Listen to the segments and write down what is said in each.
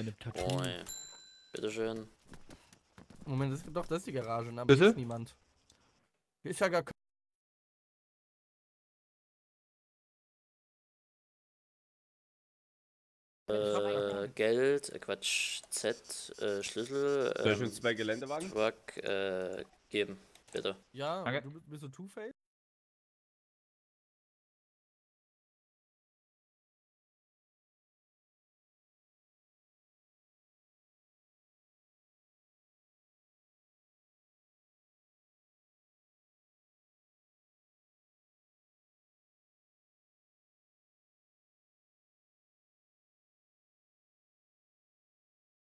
einem Tattoo. Boy. Bitteschön. Moment, das, doch, das ist die Garage, ne? Aber Bitte? hier ist niemand. Hier ist ja gar kein. Äh, Geld, äh, Quatsch, Z, äh, Schlüssel, Soll ich ähm, uns zwei Geländewagen? Truck, äh, geben, bitte. Ja, Danke. du bist, bist du Two-Face?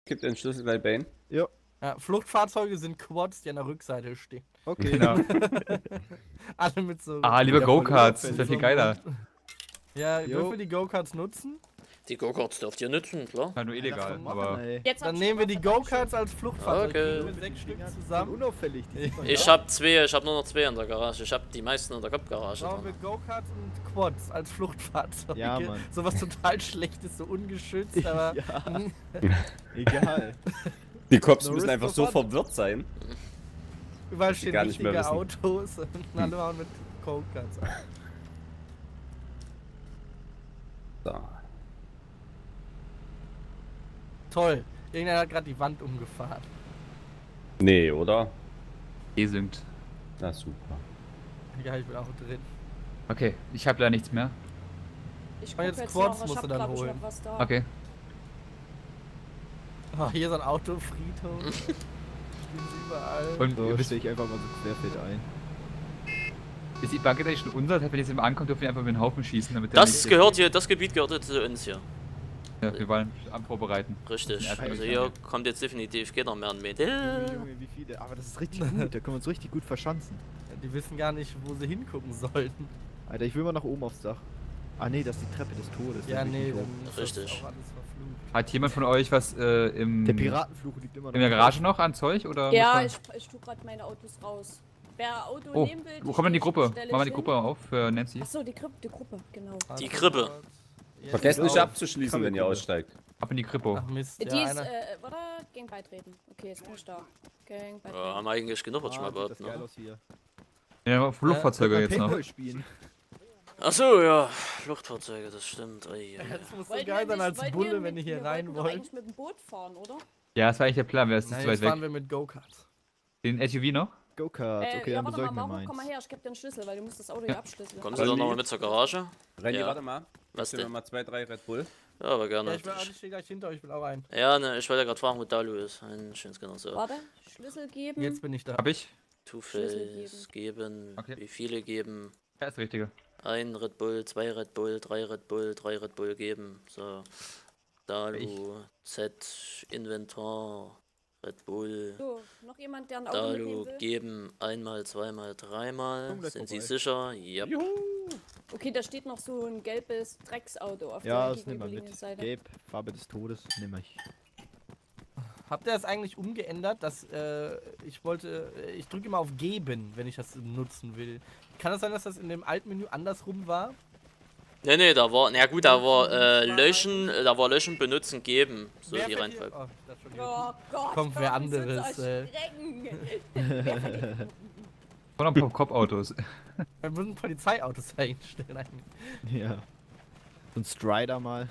Gibt den Schlüssel bei Ihnen? Ja, Fluchtfahrzeuge sind Quads, die an der Rückseite stehen. Okay. Genau. Alle mit so. Ah, lieber Ja, Go-Karts, das unauffällig. wäre viel geiler. Ja, dürfen wir die Go-Karts nutzen? Die Go-Karts dürft ihr nutzen, klar. War nur illegal, Machen, aber. Jetzt Dann nehmen wir die was Go-Karts als Fluchtfahrzeug. Okay. Sechs Stück zusammen. unauffällig. Ich gar hab zwei, ich hab nur noch zwei in der Garage. Ich hab die meisten in der Kopfgarage. Brauchen wir. Go-Karts und Quads als Fluchtfahrzeuge. Ja, Mann. Sowas total schlechtes, so ungeschützt, aber. Ja, egal. Die Cops No müssen einfach so fun. verwirrt sein. Überall stehen gar nicht mehr richtige. Autos und alle machen mit Go-Karts. So. Toll. Irgendeiner hat gerade die Wand umgefahren. Nee, oder? E-Synkt. Na super. Ja, ich bin auch drin. Okay, ich habe leider nichts mehr. Ich guck jetzt jetzt ich musst du dann glaub holen. da. Okay. Oh, hier so ein Autofriedhof. Überall. Und So stehe ich einfach mal so querfeld ein. ist die Bank eigentlich schon unser? Wenn jetzt jemand ankommt, dürfen wir einfach mit den Haufen schießen, damit der Das gehört hier, das Gebiet gehört jetzt zu uns hier. Ja, wir wollen am Vorbereiten. Richtig. Also hier kommt jetzt definitiv keiner mehr mit. Äh, Junge, Junge, wie viele. Aber das ist richtig gut. Da können wir uns richtig gut verschanzen. Die wissen gar nicht, wo sie hingucken sollten. Alter, ich will mal nach oben aufs Dach. Ah nee, das ist die Treppe des Todes. Ja, nee, Richtig. Hat jemand von euch was äh, im, Der Piratenfluch liegt immer noch. in der Garage noch an Zeug? Oder Ja, ich, ich tu grad meine Autos raus. Wer Auto. Oh, nehmen will, wo kommt denn die Gruppe? Machen wir die. Gruppe auf für Nancy? Achso, die, Gru die Gruppe, genau. Die Krippe. Vergesst nicht auch. abzuschließen, wenn ihr aussteigt. Ab in die Kripo. Ach Mist, Die ja, ist, einer. äh, warte, Gang beitreten. Okay, jetzt bin ich da. Gang beitreten. Ja, haben wir eigentlich genug, würde ich mal Ah, das behaupten. Ne? aus hier. Ja, Mal jetzt noch. Achso, ja. Fluchtfahrzeuge, das stimmt. Ui, ui. Das muss so geil sein nicht- als Bulle, wenn ihr hier wir rein wollt. eigentlich mit dem Boot fahren, oder? Ja, das war eigentlich der Plan, wäre es zu weit jetzt fahren weg. wir mit Go-Karts. Den SUV noch? Go-Kart. Äh, Okay, ja, dann warte besorgen mal, komm mal her, ich geb dir den Schlüssel, weil du musst das Auto Ja. ja abschlüsseln. Kommen Sie Sollen doch nochmal mit zur Garage? Randy, Ja. warte mal. Was denn? mal zwei, drei Red Bull. Ja, aber Ja, gerne. ich, will, ich stehe gleich hinter euch, ich will auch ein. Ja, ne, ich wollte ja gerade fragen, wo Dalu ist. Ein schönes genau so. Warte, Schlüssel geben. Jetzt bin ich da. Hab ich? Two-Face geben. Okay. Wie viele geben? Ja, ist der richtige. Ein Red Bull, zwei Red Bull, drei Red Bull, drei Red Bull geben. So. Dalu, Z, Inventar, Red Bull. So, noch jemand, der ein Auto mitnehmen Dalu will? geben einmal, zweimal, dreimal. Sind Sie vorbei. sicher? Ja. Juhu! Okay, da steht noch so ein gelbes Drecksauto auf Ja, der das nehmen wir mit. Seite. Gelb, Farbe des Todes, nehm ich. Habt ihr das eigentlich umgeändert, dass äh, ich wollte, äh, ich drücke immer auf Geben, wenn ich das nutzen will. Kann es sein, dass das in dem Altmenü andersrum war? Ne, ne, da war, na gut, da war äh, Löschen, äh, da war Löschen, Benutzen, Geben. So Wer die Reihenfolge. Oh. Oh Gott, Kommt wer anderes, noch ein paar Cop-Autos. Wir müssen Polizeiautos einstellen eigentlich. Ja. So ein Strider mal.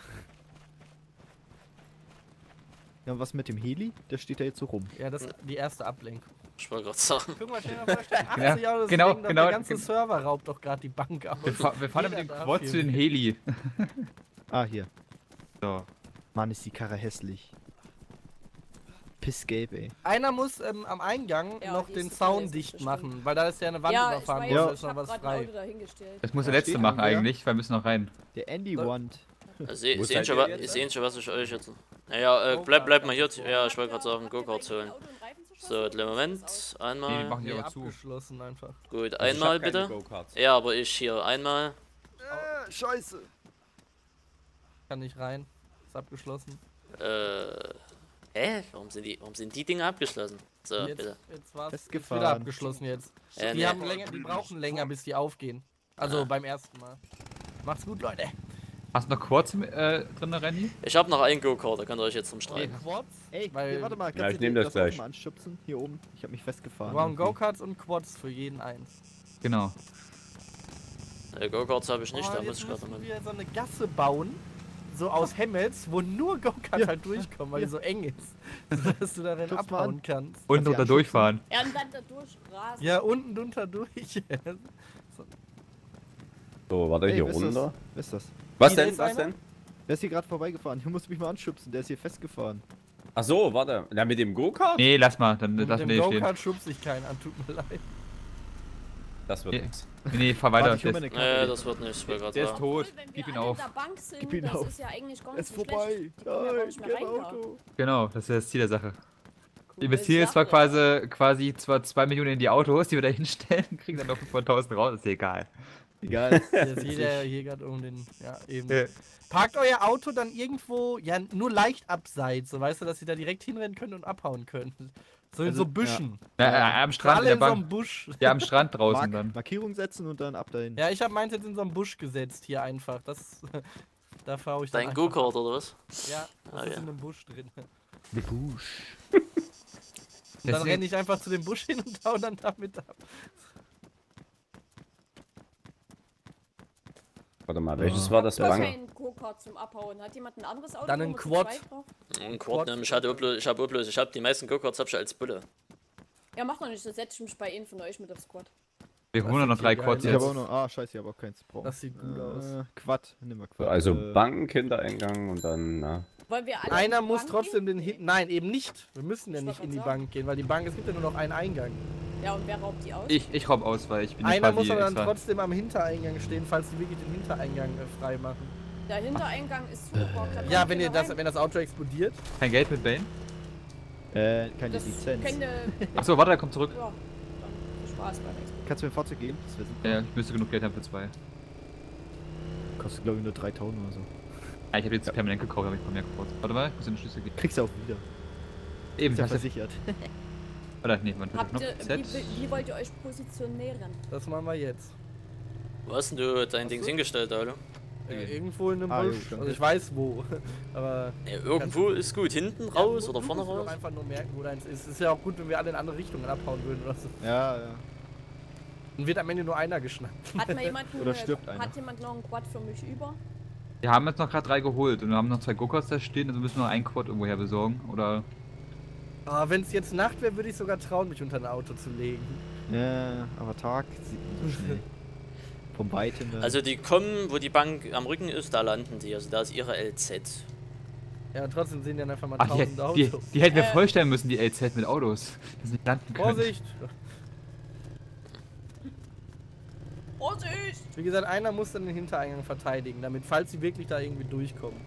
Ja, und was mit dem Heli? Der steht da jetzt so rum. Ja, das ist die erste Ablenkung. Ich wollte gerade sagen. Guck mal, stell dir mal vor, stell 80 Ja, Euro, das genau, Ding, genau, Der ganze gen- Server raubt doch gerade die Bank aus. Wir, fa wir fahren mit dem Quad zu den. Heli. Ah, hier. So. Mann, ist die Karre hässlich. Pissgelb, ey. Einer muss ähm, am Eingang Ja, noch den Zaun dicht machen, weil da ist ja eine Wand Ja, ich überfahren Ja. da ist noch was frei. Das muss der Da letzte machen eigentlich, weil wir müssen noch rein. Der Andy So. want. Sie Wo sehen schon, was ich euch jetzt. Naja, äh, bleib, bleib mal hier. Ja, ich wollte gerade sagen, Go-Karts holen. So, kleinen Moment. Nee, die Einmal. machen die Nee, aber zu. abgeschlossen einfach. Gut, Also einmal bitte. Ja, aber ich hier einmal. Äh, scheiße. Kann nicht rein. Ist abgeschlossen. Äh. Hä? Warum sind die, warum sind die Dinge abgeschlossen? So, jetzt, bitte. jetzt war's jetzt Festgefahren. wieder abgeschlossen jetzt. Äh, die, ne. haben länger, die brauchen länger, bis die aufgehen. Also Ah. beim ersten Mal. Macht's gut, Leute. Hast du noch Quads äh, drin, Renny? Ich habe noch einen Go-Kart, da könnt ihr euch jetzt Nee, streiten. Quads? Ey, Weil- warte mal, kannst Ja, du ich dir nehm das gleich. mal anschubsen? Hier oben. Ich habe mich festgefahren. Wir brauchen. Go-Karts und Quads für jeden eins. Genau. Äh, Go-Karts habe ich nicht, Oh, da muss ich gerade mal. wir so eine Gasse bauen, so aus Hemmels, wo nur Go-Karts Ja. halt durchkommen, weil Ja. die so eng ist, dass du mal abhauen an. kannst. Und sie unter anschubsen? durchfahren. Ja, und dann da durchrasen. Ja, unten drunter durch. So, warte, Ey, hier das? runter. Ist das? Was Hier denn? ist Was einer? denn? Der ist hier gerade vorbeigefahren. Du musst mich mal anschubsen. Der ist hier festgefahren. Ach so, warte. Ja, mit dem Go-Kart? Nee, lass mal, dann Mit lass dem. Go-Kart schubst ich keinen an, tut mir leid. Das wird Nee. nix. Nee, fahr weiter. Warte, der Karte. Nee, das wird nicht, ich will gerade der ist tot. Gib ihn auf. der sind, Gib ihn das auf. ist ja eigentlich gar Er nicht ist vorbei. Nein. Auto. Genau, das ist das Ziel der Sache. Cool, Investieren jetzt zwar quasi, quasi zwar 2 Millionen in die Autos, die wir da hinstellen, kriegen dann noch 500.000 raus, ist ja egal. Egal. Jetzt jeder hier gerade um den. Ja, eben. Äh. Parkt euer Auto dann irgendwo, ja, nur leicht abseits, so weißt du, dass ihr da direkt hinrennen könnt und abhauen könnt. So in Also, so Büschen. Ja, äh, am Strand Alle der in so einem Bank. Busch. Ja, am Strand draußen Mark dann. Markierung setzen und dann ab dahin. Ja, ich habe meins jetzt in so einem Busch gesetzt hier einfach. Das, da fahre ich dann Dein Go-Kart oder was? Ja, das Ah, ist ja. in einem Busch drin. Der Busch. Und dann renne ich einfach zu dem Busch hin und hau dann damit ab. Warte mal, welches war das Bank? Go-Kart zum Abhauen. Hat jemand ein anderes Auto? Dann ein Quad. Ein Quad, ne? Ich hatte bloß, ich habe auch bloß, ich habe die meisten Go-Karts hab ich als Bulle. Ja, mach doch nicht, so setze ich mich bei Ihnen von euch mit aufs Quad. Wir holen noch drei Quads Ich jetzt. habe auch noch. Ah, scheiße, ich habe auch keins. Brauch. Das sieht gut aus. Äh, Quad. Nimm mal Quad. Also äh, Bank, Hintereingang und dann, na. Wollen wir alle Einer muss Bank trotzdem gehen? den hin. Nein, eben nicht. Wir müssen ja Ich nicht in die grad Bank gehen, weil die Bank, es gibt ja nur noch einen Eingang. Ja, und wer raubt die aus? Ich, ich raub aus, weil ich bin Einer quasi muss aber dann extra. trotzdem am Hintereingang stehen, falls die wirklich den Hintereingang äh, frei machen. Der Hintereingang ist zugebaut. da Ja, wenn ihr das, rein. wenn das Auto explodiert. Kein Geld mit Bane? Äh, keine Das Lizenz. könnte... Achso, warte, er kommt zurück. Ja, dann Spaß beim Explodieren. Kannst du mir ein Fahrzeug geben? Ja, ich müsste genug Geld haben für zwei. Kostet glaube ich nur 3000 oder so. Ah, ich habe jetzt permanent gekauft, habe ich von mir gekauft. Warte mal, ich muss in den Schlüssel gehen. Kriegst du auch wieder. Eben, Ist ja versichert. Oder, nee, man Habt noch ihr, Z. wie, wie wollt ihr euch positionieren? Das machen wir jetzt. Wo hast denn du dein Ding hingestellt, Alter? Äh, irgendwo in einem Ah, Busch. Also ich weiß wo. aber. Ja, irgendwo ist gut, hinten raus Ja, oder vorne musst doch raus? einfach nur merken, wo deins ist. Es ist ja auch gut, wenn wir alle in andere Richtungen abhauen würden oder so. Ja, ja. Dann wird am Ende nur einer geschnappt. Hat mal jemand, Oder stirbt einer. hat jemand noch einen Quad für mich über? Wir haben jetzt noch gerade drei geholt und wir haben noch zwei Go-Karts da stehen, also müssen wir noch einen Quad irgendwoher besorgen. Oder. Aber wenn es jetzt Nacht wäre, würde ich sogar trauen, mich unter ein Auto zu legen. Ja, aber Tag sieht man so schnell. Vom Weitem dann. Also die kommen, wo die Bank am Rücken ist, da landen die. Also da ist ihre LZ. Ja, trotzdem sehen dann einfach mal Ach, die, tausend hätt- die, Autos. die hätten wir Äh. vollstellen müssen, die LZ mit Autos. Dass sie landen können. Vorsicht! Vorsicht! Wie gesagt, einer muss dann den Hintereingang verteidigen, damit, falls sie wirklich da irgendwie durchkommen.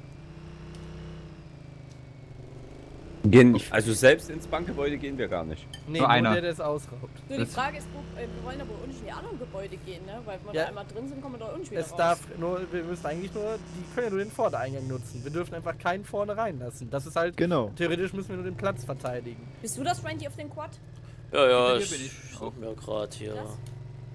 Gehen, also selbst ins Bankgebäude gehen wir gar nicht. Nee, Nur nur, einer. der, der es ausraubt. So, die Frage ist, wo, äh, wir wollen aber auch nicht in die anderen Gebäude gehen, ne? Weil wenn wir Ja. da einmal drin sind, kommen wir da auch nicht wieder Es raus. darf nur, wir müssen eigentlich nur, die können ja nur den Vordereingang nutzen. Wir dürfen einfach keinen vorne reinlassen. Das ist halt, genau. theoretisch müssen wir nur den Platz verteidigen. Bist du das, Randy, auf den Quad? Ja, ja, ich, bin ich. such mir gerade hier. Das?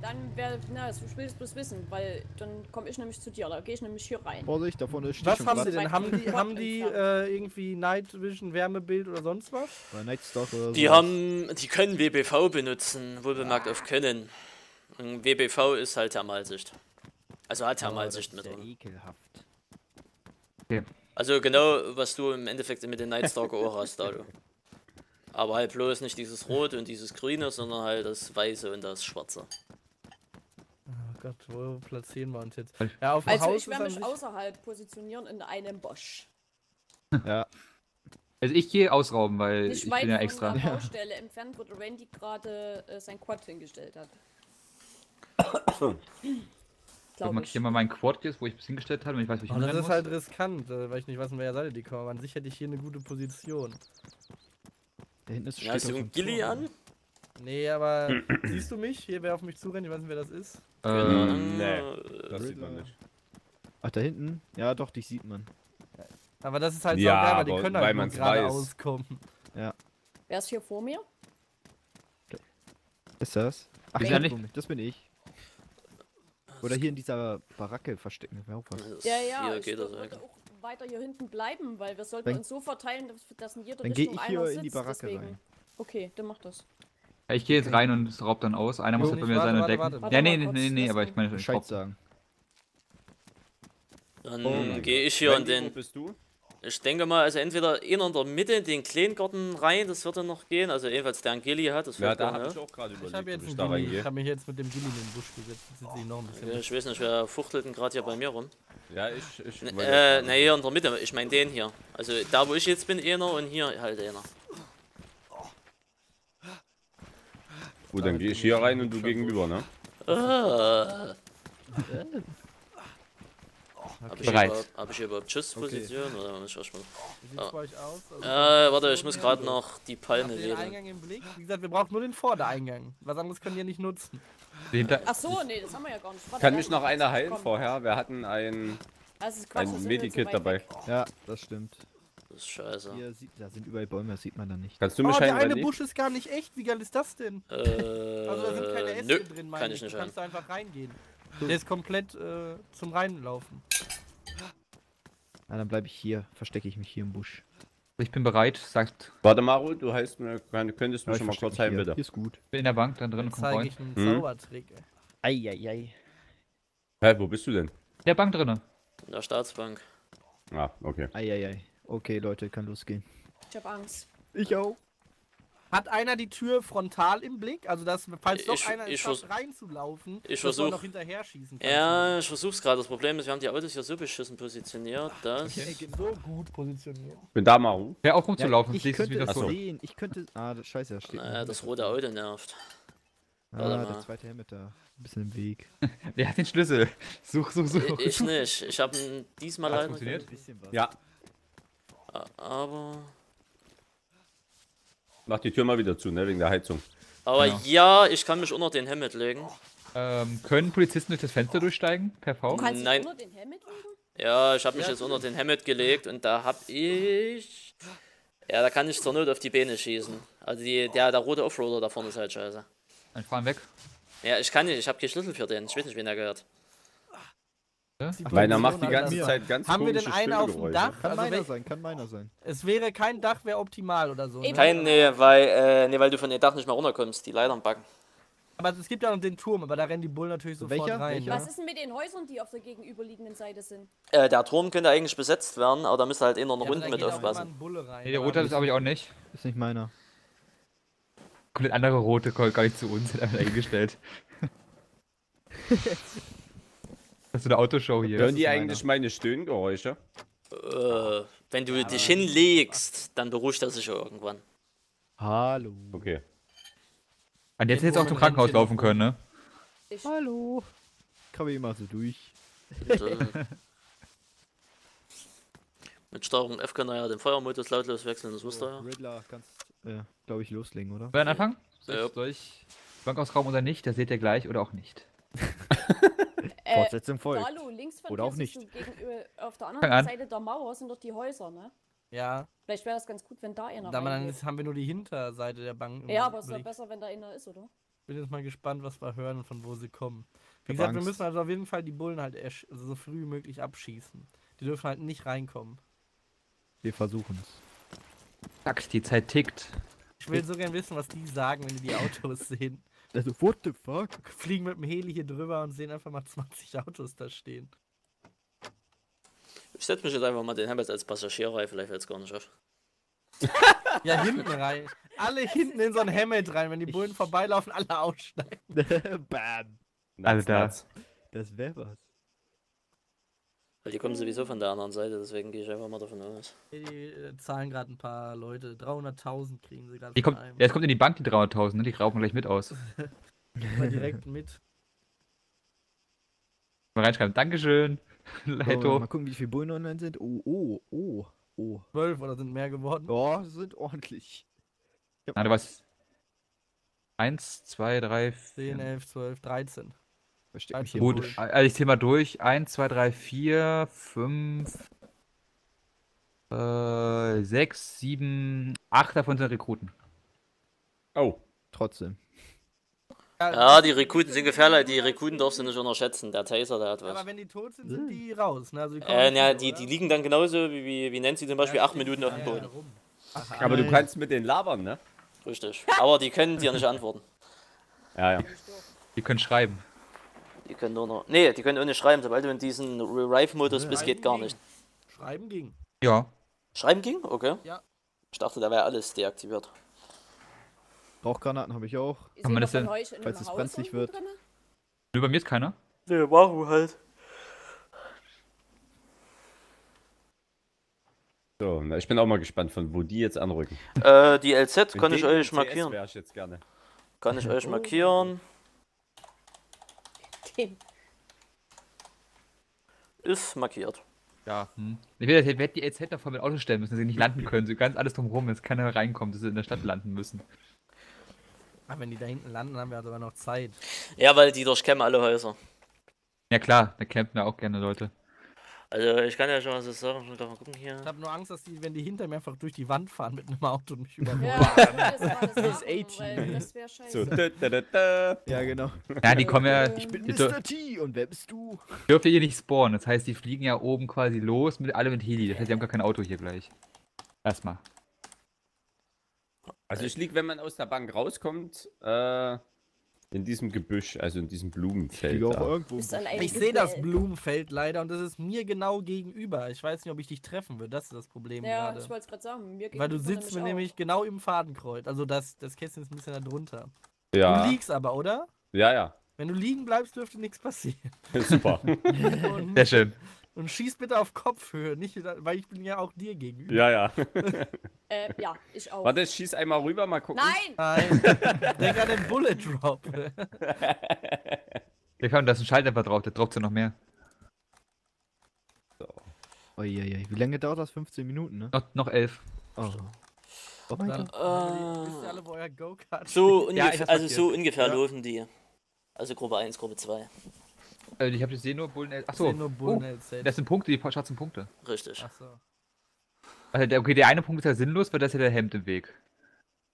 Dann wäre, na, das will ich bloß wissen, weil dann komme ich nämlich zu dir, da gehe ich nämlich hier rein. Vorsicht, da vorne ist Stich Was haben sie denn? Haben die, haben die äh, irgendwie Night Vision, Wärmebild oder sonst was? Oder Nightstock oder so. Die haben, die können WBV benutzen, wohlbemerkt auf können. Und WBV ist halt Thermalsicht. Also hat Thermalsicht mit Ja drin. ekelhaft. Also genau, was du im Endeffekt mit den Nightstalker auch hast, Alter. Aber halt bloß nicht dieses Rot und dieses Grüne, sondern halt das Weiße und das Schwarze. Gott, wo platzieren wir uns jetzt? Also Ja, auf dem Also Haus ich werde ist mich außerhalb positionieren in einem Bosch. Ja, Also ich gehe ausrauben, weil ich weit bin ja von extra. der Baustelle entfernt, wo Randy gerade äh, sein Quad hingestellt hat. Ich Glaube ich. markiere mal meinen Quad jetzt, wo ich es hingestellt habe und ich weiß, wo ich Oh, das ist muss. halt riskant, äh, weil ich nicht weiß, von welcher Seite die kommen. An sich hätte ich hier eine gute Position. da hinten ist Ja, hast steht du auf ein dem Gilly an? Nee, aber siehst du mich? Hier, wer auf mich zurennt, ich weiß nicht, wer das ist. Genau, Ähm, nee. äh, Das sieht man nicht. Ach, da hinten? Ja, doch, dich sieht man. Aber das ist halt Ja, so geil, weil die können weil halt nur geradeaus kommen. Wer ist hier vor mir? Ist das? Ach, ich ja nicht- das bin ich. Oder hier in dieser Baracke verstecken. Das- Ja, ja, Hier ich geht das auch weiter hier hinten bleiben, weil wir sollten Dann- uns so verteilen, dass, dass in jeder Dann gehe Richtung ich hier einer in die sitzt, Baracke deswegen. rein. Okay, dann mach das. Ja, Ich gehe jetzt rein und es raubt dann aus. Einer muss halt bei mir sein und decken. warte. Ja, Warte nee, mal nee, nee, nee, lass aber ich meine, ich Bescheid sagen. Dann Oh. gehe ich hier in wo den. bist du? Ich denke mal, also entweder einer in der Mitte in den kleinen Garten rein, das würde noch gehen. Also jedenfalls der Angeli hat, das Ja, fällt da habe nicht. ich auch gerade Ich überlegt, habe jetzt ich da habe mich jetzt mit dem Gilly in den Busch gesetzt. Jetzt ich noch ein bisschen. Ja, Ich weiß nicht, wer fuchtelt denn gerade hier bei mir rum. Ja, ich. ich Äh, na hier in der Mitte, ich meine den hier. Also da wo ich jetzt bin, einer und hier halt einer. Gut, dann gehe ich hier rein und du gegenüber, ne? Ah. Hab ich, Bereit. überhaupt, hab ich überhaupt Schussposition oder muss ich erstmal. Aus? Also, Äh, warte, ich muss gerade noch die Palme den wählen. Eingang im Blick? Wie gesagt, wir brauchen nur den Vordereingang. Was anderes können wir nicht nutzen. Ach so, nee, das haben wir ja gar nicht. Warte, Kann mich noch einer heilen bekommen. vorher? Wir hatten ein, Also, ein Medikit dabei. weg. Ja, das stimmt. Das ist scheiße. Hier sieht, da sind überall Bäume, das sieht man da nicht. Kannst du Oh, mich der eine? Busch ist gar nicht echt. Wie geil ist das denn? Äh, Also da sind keine Äste nö, drin, meine kann ich ich. nicht Du rein. kannst da einfach reingehen. Der ist komplett äh, zum Reinlaufen. Na, dann bleibe ich hier, verstecke ich mich hier im Busch. Ich bin bereit, sagt, Warte, Maru, du heißt mir, könntest Ja, mich ich schon mal kurz heilen, hier. bitte. Hier ist gut. bin in der Bank, dann drin, Jetzt komm zeige rein. ich einen Hm? Zaubertrick. Eieiei. Hä, wo bist du denn? Der Bank drinnen. in der Staatsbank. Ah, okay. Eieiei. Okay, Leute, kann losgehen. Ich hab Angst. Ich auch. Hat einer die Tür frontal im Blick? Also, dass, falls doch Ich- einer ich vers- reinzulaufen, ich dass man versuch- noch hinterher schießen kann. Ja, ich versuch's gerade. Das Problem ist, wir haben die Autos hier so beschissen positioniert, dass. Ey, so gut positioniert. Bin da, Maru. Hör auf rumzulaufen, ich siehst du, wie könnte das es so. sehen. Ich könnte... Ah, das, scheiße, da steht... Naja, das rote Auto nervt. Ah, Warte der mal. zweite Helm mit da. Ein bisschen im Weg. Der hat den Schlüssel. Such, such, such. Ich nicht. Ich habe diesmal leider. funktioniert? Ein bisschen was. Ja, Aber. mach die Tür mal wieder zu, ne, wegen der Heizung. Aber Ja. ja, ich kann mich unter den Hemd legen. Ähm, können Polizisten durch das Fenster durchsteigen? Per Du V? kannst Nein. dich unter den Helmet legen? Ja, ich habe mich jetzt unter den Hemd gelegt und da hab ich. Ja, da kann ich zur Not auf die Beine schießen. Also die, der, der rote Offroader da vorne ist halt scheiße. Dann fahren weg. Ja, ich kann nicht, ich habe keinen Schlüssel für den. Ich weiß nicht, wen er gehört. Meiner macht die ganze. Zeit ganz Haben wir denn einen auf dem. Dach? Kann Also meiner sein, kann meiner sein. Es wäre kein Dach, wäre optimal oder so. Ne? Kein, nee, weil, äh, nee, weil du von dem Dach nicht mehr runterkommst. Die Leitern backen. Aber es gibt ja noch den Turm, aber da rennen die Bullen natürlich sofort Welcher? rein. Welcher? Ne? Was ist denn mit den Häusern, die auf der gegenüberliegenden Seite sind? Äh, der Turm könnte eigentlich besetzt werden, aber da müsste halt einer noch Ja, aber unten da mit aufpassen. rein. Nee, der rote hat es aber ich auch nicht. Ist nicht meiner. Komplett andere rote, kommt gar nicht zu uns, hat eingestellt. das ist eine Autoshow hier. Hören die eigentlich meine Stöhngeräusche? Äh, wenn du dich hinlegst, dann beruhigt er sich ja irgendwann. Hallo. Okay. An der Den jetzt auch zum Krankenhaus laufen können, ne? Ich, Hallo. Komme immer so durch. Und, äh, mit Steuerung F kann er ja den Feuermodus lautlos wechseln, das wusste er ja. Riddler, kannst, äh, glaube ich, loslegen, oder? Wollen wir anfangen? Soll Ja. ich, soll ich Bankausraum oder nicht? Das seht ihr gleich oder auch nicht. äh, Fortsetzung folgt. Hallo, links von Oder dir auch nicht. du gegenüber, auf der Fang anderen an. Seite der Mauer sind doch die Häuser, ne? Ja, Vielleicht wäre das ganz gut, wenn da einer da man dann ist, haben wir nur die Hinterseite der Bank. Ja, aber es wäre besser, wenn da einer ist, oder? bin jetzt mal gespannt, was wir hören und von wo sie kommen. Wie gesagt, wir müssen also auf jeden Fall die Bullen halt also so früh wie möglich abschießen. Die dürfen halt nicht reinkommen. Wir versuchen es. Zack, die Zeit tickt. Ich will so gern wissen, was die sagen, wenn die die Autos sehen. Also, what the fuck? Fliegen mit dem Heli hier drüber und sehen einfach mal 20 Autos da stehen. Ich setze mich jetzt einfach mal den Hemd als Passagier rein, vielleicht es gar nicht auf. Ja, hinten rein. Alle hinten in so ein Hammett rein. Wenn die Bullen vorbeilaufen, alle aussteigen. Bam. Also da. Natz. Das wäre was. Weil die kommen sowieso von der anderen Seite, deswegen gehe ich einfach mal davon aus. Die äh, zahlen gerade ein paar Leute. 300.000 kriegen sie gerade kommt, ja, jetzt kommt in die Bank die 300.000, ne? Die rauben gleich mit aus. Mal direkt mit. Mal reinschreiben, Dankeschön. Leito. mal gucken, wie viele Bullen online sind. Oh, oh, oh, oh. 12 oder sind mehr geworden. Oh, sind ordentlich. Na, du was? 1, 2, 3, 10, 4. 11, 12, 13. Versteck mich hier Gut. also ich zähl mal durch. 1, 2, 3, 4, 5, äh, 6, 7, 8 davon sind Rekruten. Oh, Trotzdem. Ja, die Rekruten sind gefährlich, die Rekruten darfst du nicht unterschätzen. Der Taser, der hat Aber was. wenn die tot sind, sind die raus. Ne? Also die Äh, na, die, die liegen dann genauso wie, wie, wie Nancy zum Beispiel Ja, acht Minuten auf dem Boden. rum. Aber du kannst mit denen labern, ne? Richtig. Aber die können dir nicht antworten. Ja, ja. Die können schreiben. Die können nur noch. Nee, die können auch nicht schreiben. Sobald du in diesen Revive-Modus bist, geht gar Schreiben nicht. ging. Schreiben ging. Ja. Schreiben ging? Okay. Ja. Ich dachte, da wäre alles deaktiviert. Rauchgranaten habe ich auch. Ist Kann man das denn- von euch in falls einem es Haus brenzlig wird? drinne? Nö, bei mir ist keiner. Nee, Waru halt. So, na, ich bin auch mal gespannt, von wo die jetzt anrücken. Äh, die LZ kann ich euch markieren. ich jetzt gerne. Kann ich euch markieren. Den. Ist markiert. Ja. Hm. Ich werde ich werd die LZ davor mit Auto stellen müssen, dass sie nicht landen können. So ganz alles drumherum, dass keiner reinkommt, dass sie in der Stadt landen müssen. Aber wenn die da hinten landen, haben wir sogar noch Zeit. Ja, weil die durchkämmen alle Häuser. Ja klar, da campen ja auch gerne Leute. Also ich kann ja schon mal so sagen, ich mal gucken hier. Ich habe nur Angst, dass die, wenn die hinter mir einfach durch die Wand fahren mit einem Auto und mich überholen. Ja, das war das, Das machen, A-Team. weil Das wäre scheiße. So, da, da, da, da. Ja, genau. Ja, die kommen ja. Ich bin Mr. T und wer bist du? dürfen hier nicht spawnen. Das heißt, die fliegen ja oben quasi los, mit alle mit Heli. Das heißt, die haben gar kein Auto hier gleich. Erstmal. Also ich lieg, wenn man aus der Bank rauskommt, äh, in diesem Gebüsch, also in diesem Blumenfeld. auch Da. Ich sehe das. Blumenfeld leider und das ist mir genau gegenüber. Ich weiß nicht, ob ich dich treffen würde. Das ist das Problem Ja, gerade. ich wollte es gerade sagen. Mir Weil du sitzt mir auch. nämlich genau im Fadenkreuz. Also das, das Kästchen ist ein bisschen da drunter. Ja, Du liegst aber, oder? ja, ja. Wenn du liegen bleibst, dürfte nichts passieren. Super. Sehr schön. Und schieß bitte auf Kopfhöhe, nicht, weil ich bin ja auch dir gegenüber. ja, ja. Äh, ja, ich auch. Warte, schieß einmal rüber, mal gucken. Nein! Nein, denk an den Bullet Drop. Wir haben da ist ein Schalldämpfer drauf, der droppt ja noch mehr. Uiuiui. Wie lange dauert das? 15 Minuten, ne? Noch, noch elf. Oh. Oh mein Dann, Gott. Äh, wisst ihr alle, wo euer Go-Kart So, Ja, ungef- hab's also so ungefähr Ja. laufen die. Also Gruppe 1, Gruppe 2. Äh, ich habe jetzt sehe nur Bullen. Achso, seh nur Bullen oh, das sind Punkte, die schwarzen Punkte. Richtig. Achso. Also der, okay, der eine Punkt ist ja sinnlos, weil das ist ja der Hemd im Weg.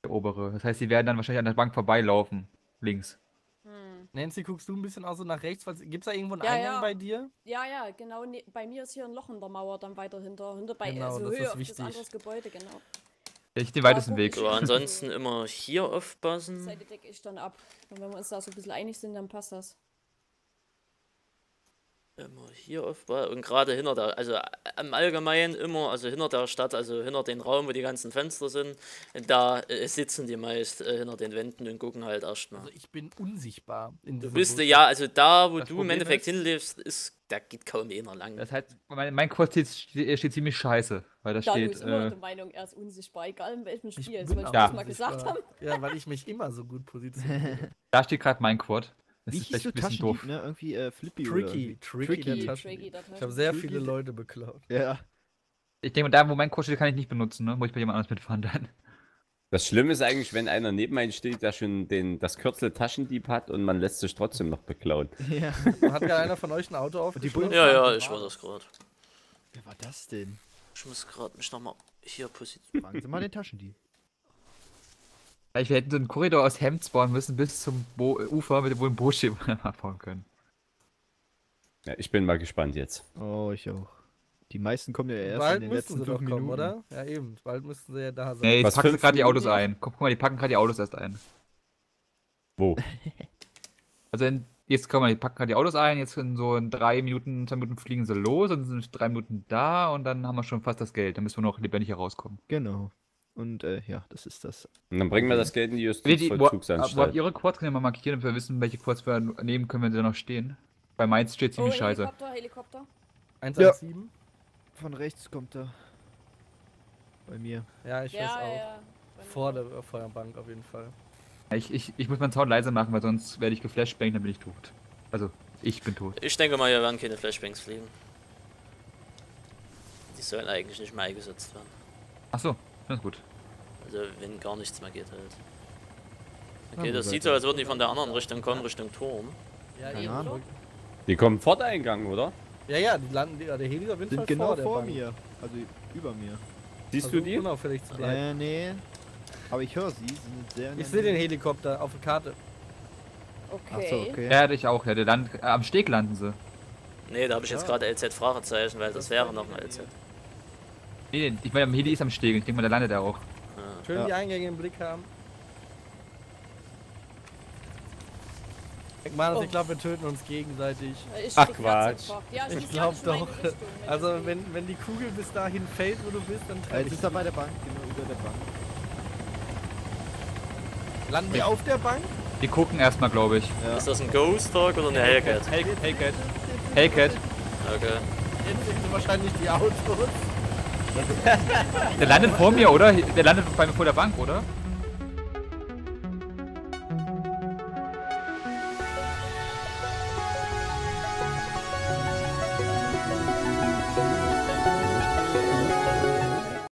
Der obere. Das heißt, die werden dann wahrscheinlich an der Bank vorbeilaufen. Links. Hm. Nancy, guckst du ein bisschen auch so nach rechts? Gibt es da irgendwo einen Ja, Eingang ja. bei dir? Ja, ja, genau. Ne, bei mir ist hier ein Loch in der Mauer, dann weiter hinter. hinter bei, Genau, also das ist Höhe auf wichtig. das anderes Gebäude, genau. Ich den weitesten Weg. So, ansonsten immer hier Die aufpassen. Seite decke ich dann ab. Und wenn wir uns da so ein bisschen einig sind, dann passt das. Immer hier aufpassen. Und gerade hinter der, also äh, im Allgemeinen immer, also hinter der Stadt, also hinter den Raum, wo die ganzen Fenster sind, da äh, sitzen die meist äh, hinter den Wänden und gucken halt erstmal. Also ich bin unsichtbar. In Du bist Bus. ja, also da, wo Das du im Problem Endeffekt ist- hinlebst, ist, da geht kaum einer lang. Das heißt, mein, mein Kurs steht, steht, steht ziemlich scheiße, weil da steht. ist immer Äh, der Meinung, er ist unsichtbar, egal in welchem Ich Spiel. Das bin wollte ich Ja. mal gesagt haben. Ja, weil ich mich immer so gut positioniere. da steht gerade mein Quad. Das Wie ist hieß ein bisschen Taschendieb, doof. ne? Irgendwie äh, Flippy oder Tricky, irgendwie. tricky, der Tricky. Der Ich habe sehr Tricky. viele Leute beklaut. Ja. Ich denke, da wo mein steht, kann ich nicht benutzen, ne? Muss ich bei jemand anders mitfahren dann. Das Schlimme ist eigentlich, wenn einer neben einem steht, der schon den, das Kürzel Taschendieb hat und man lässt sich trotzdem noch beklauen. ja. Hat gerade einer von euch ein Auto aufgeschlossen? Ja, ja, ich war das gerade. Wer war das denn? Ich muss gerade mich nochmal hier positionieren. Fragen Sie mal den Taschendieb. Vielleicht wir hätten so einen Korridor aus Hemd spawnen müssen bis zum Bo äh, Ufer, mit dem wo ein Boot abhauen können. Ja, ich bin mal gespannt jetzt. Oh, ich auch. Die meisten kommen ja erst Bald in den müssten letzten sie doch fünf kommen, Minuten. oder? Ja, eben. Bald müssten sie ja da sein. Nee, jetzt Was, packen gerade die Autos ein. Guck, guck mal, die packen gerade die Autos erst ein. Wo? Also in, jetzt kommen wir, die packen gerade die Autos ein, jetzt in so in drei Minuten, zwei Minuten fliegen sie los, dann sind drei Minuten da und dann haben wir schon fast das Geld. Dann müssen wir noch lebendig herauskommen. Genau. Und äh, ja, das ist das. Und dann bringen wir das Geld in die Justizvollzugsanstalt. ihre Quads können wir mal markieren, damit wir wissen, welche Quads wir nehmen können, wenn sie da noch stehen. Bei Mainz steht Oh, ziemlich scheiße. Helikopter, Helikopter. 117? Von rechts kommt er. Bei mir. Ja, ich weiß Ja, auch. ja. Vor der äh, Feuerbank auf jeden Fall. Ich, ich, ich muss meinen Sound leiser machen, weil sonst werde ich geflashbangt, dann bin ich tot. Also, ich bin tot. Ich denke mal, hier werden keine Flashbangs fliegen. Die sollen eigentlich nicht mehr eingesetzt werden. Achso, ist gut. Also wenn gar nichts mehr geht halt. Okay, das wobei- sieht so, als würden die von der anderen Richtung kommen, Richtung Turm. Ja, Keine eben. Ahnung. Die kommen vor der Eingang, oder? Ja, ja, die landen, die, der Heli ist auf jeden Sind genau vor, vor mir. Also über mir. Siehst Versuch du die? unauffällig zu bleiben. Äh, nee. Aber ich höre sie. Sie sind sehr. Ich sehe den. Helikopter auf der Karte. Okay. Ach so, okay. Ja, hatte ich auch. Ja, der land, äh, am Steg landen sie. Nee, da habe ich jetzt gerade LZ Fragezeichen, weil das wäre noch ein LZ. Nee, ich meine, am Heli ist am Steg. Ich denke mal, da landet er auch. Schön Ja. die Eingänge im Blick haben. Ich meine, Oh. ich glaube, wir töten uns gegenseitig. Ich Ach, Quatsch. Ja, ich, Ich muss glaub ja nicht in doch. Richtung, Also, wenn, wenn die Kugel bis dahin fällt, wo du bist, dann Ja, treffe Jetzt ich ist er bei der Bank, genau über der Bank. Landen wir auf der Bank? Wir gucken erstmal, glaube ich. Ja. Ist das ein Ghost Dog oder eine Hellcat? Hey, Hellcat. Hellcat. Okay. Jetzt sie wahrscheinlich die Autos. Der landet vor mir, oder? Der landet mir vor der Bank, oder?